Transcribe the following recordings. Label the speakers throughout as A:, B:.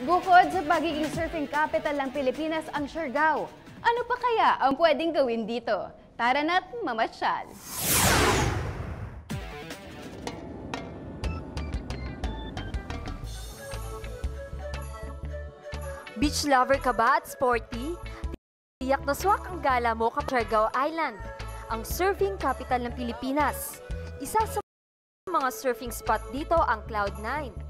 A: Bukod sa pagiging surfing capital ng Pilipinas ang Siargao, ano pa kaya ang pwedeng gawin dito? Tara na't mamasyal!
B: Beach lover ka ba at sporty? Tiyak na swak ang gala mo kapag Siargao Island, ang surfing capital ng Pilipinas. Isa sa mga surfing spot dito ang Cloud9.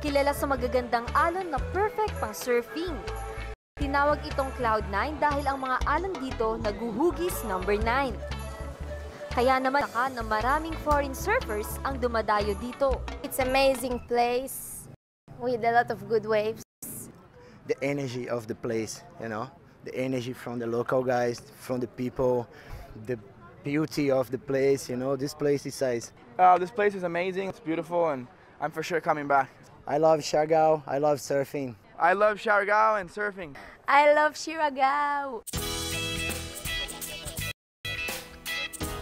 B: Kilala sa magagandang alon na perfect pang surfing. Tinawag itong Cloud9 dahil ang mga alon dito naguhugis number 9. Kaya naman naka na maraming foreign surfers ang dumadayo dito.
C: It's amazing place with a lot of good waves.
D: the energy of the place, you know, the energy from the local guys, from the people, the beauty of the place, you know, this place is size.
E: Uh, this place is amazing. It's beautiful, and I'm for sure coming back.
D: I love Siargao, I love surfing.
E: I love Siargao and surfing.
C: I love Shiragao.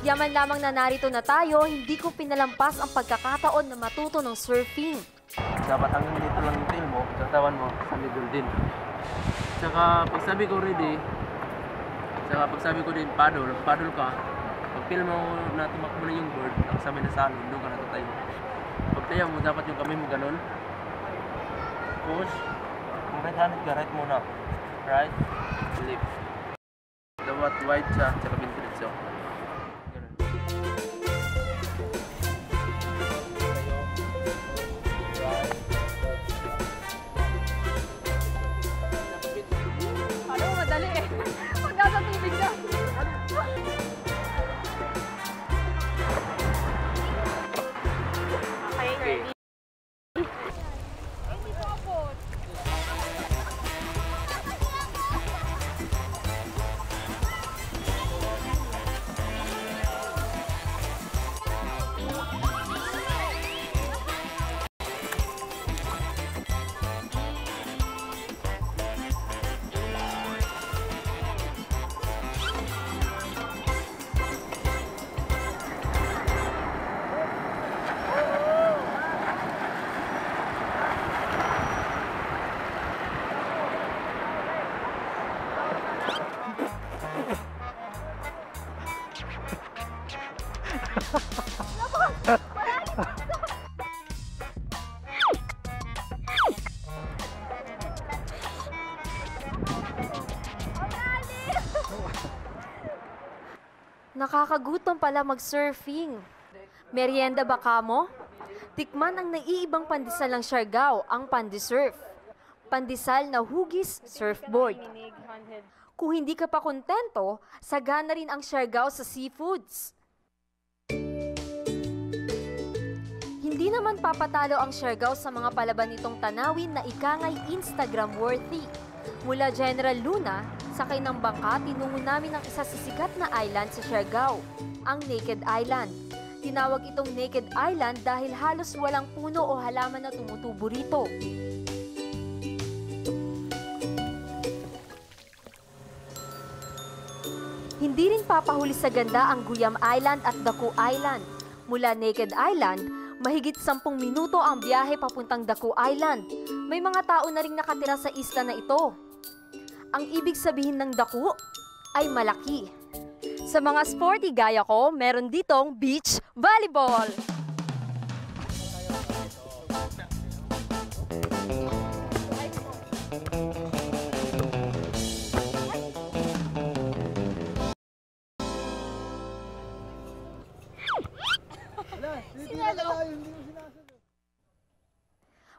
B: Yaman lamang na narito na tayo, hindi ko pinalampas ang pagkakataon na matuto ng surfing.
F: dapat hanggang dito lang yung tail mo, tatawan mo sa middle din. Tsaka pag sabi ko ready, tsaka pag sabi ko din paddle, paddle ka, pag feel mo na tumakbo na yung bird, ang sabi na salon, doon ka natatayo. Pag tayo mo, dapat yung kamay mo ganun. Push. Kung right handed ka, right muna. Right, left. Dapat wide siya, tsaka bintiritso. Ganun.
B: Nakakagutom pala mag-surfing. Merienda ba kamo? Tikman ang naiibang pandesal ng Siargao, ang Pandisurf. Pandesal na hugis surfboard. Kung hindi ka pa kontento, sagana rin ang Siargao sa seafoods. Hindi naman papatalo ang Siargao sa mga palaban nitong tanawin na ikangay Instagram worthy. Mula General Luna, sakay ng bangka, tinungo namin ang isa sa sikat na island sa Siargao, ang Naked Island. Tinawag itong Naked Island dahil halos walang puno o halaman na tumutubo rito. Hindi rin papahuli sa ganda ang Guyam Island at Daku Island. Mula Naked Island, mahigit 10 minuto ang biyahe papuntang Daku Island. May mga tao na rin nakatira sa isla na ito. Ang ibig sabihin ng Daku ay malaki. Sa mga sporty gaya ko, meron ditong beach volleyball.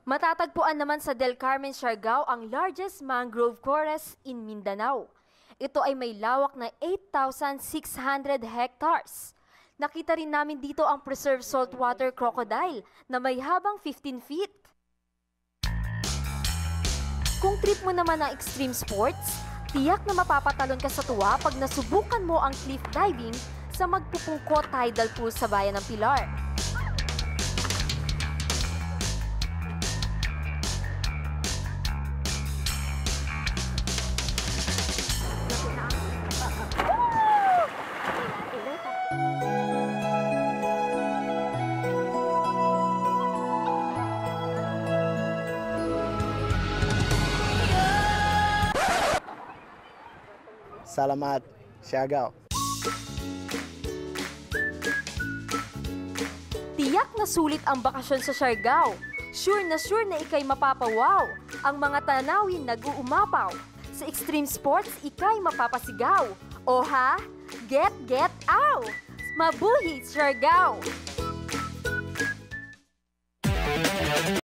B: Matatagpuan naman sa Del Carmen, Siargao ang largest mangrove forest in Mindanao. Ito ay may lawak na 8,600 hectares. Nakita rin namin dito ang preserved saltwater crocodile na may habang 15 feet. Kung trip mo naman ang extreme sports, tiyak na mapapatalon ka sa tuwa pag nasubukan mo ang cliff diving sa magpupungko tidal pool sa bayan ng Pilar.
D: Salamat, Siargao.
B: Tiyak na sulit ang bakasyon sa Siargao. Sure na sure na ikay mapapawaw. Ang mga tanawin nag-uumapaw. Sa extreme sports, ikay mapapasigaw. O ha? Get, get out! Mabuhi, Siargao!